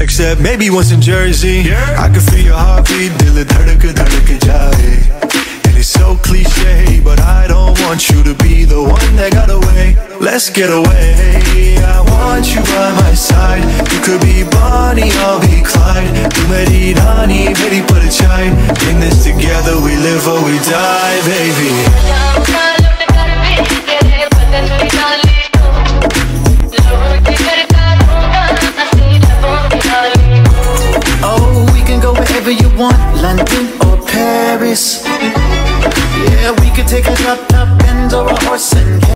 Except maybe once in Jersey. I can feel your heartbeat Dil dhadak dhadak jaye. And it's so cliche But I don't want you to be the one that got away. Let's get away. I want you by my side. You could be Bonnie, I'll be Clyde. Tu meri rani, meri parchai In this. Together we live or we die, baby wherever you want, London or Paris. Yeah, we could take a drop top and or a